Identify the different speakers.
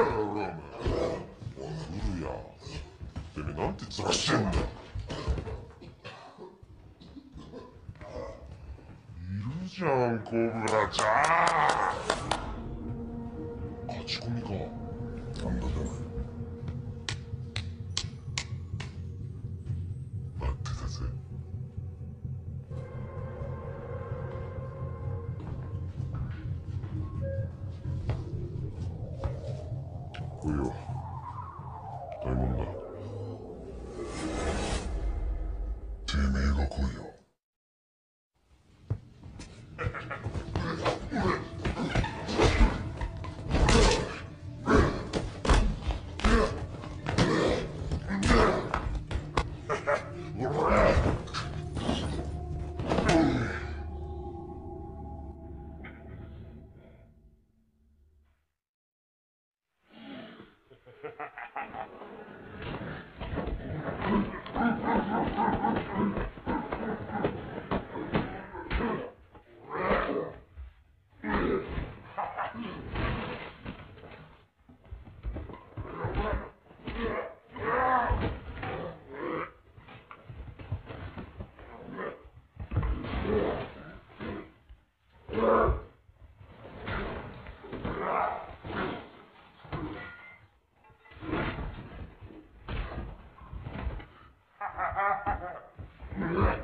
Speaker 1: らよおらお前古やてめえなんて面してんだいるじゃんコブラちゃん。勝ち込みか。 고요 닮은가 세매가 고요 Yeah.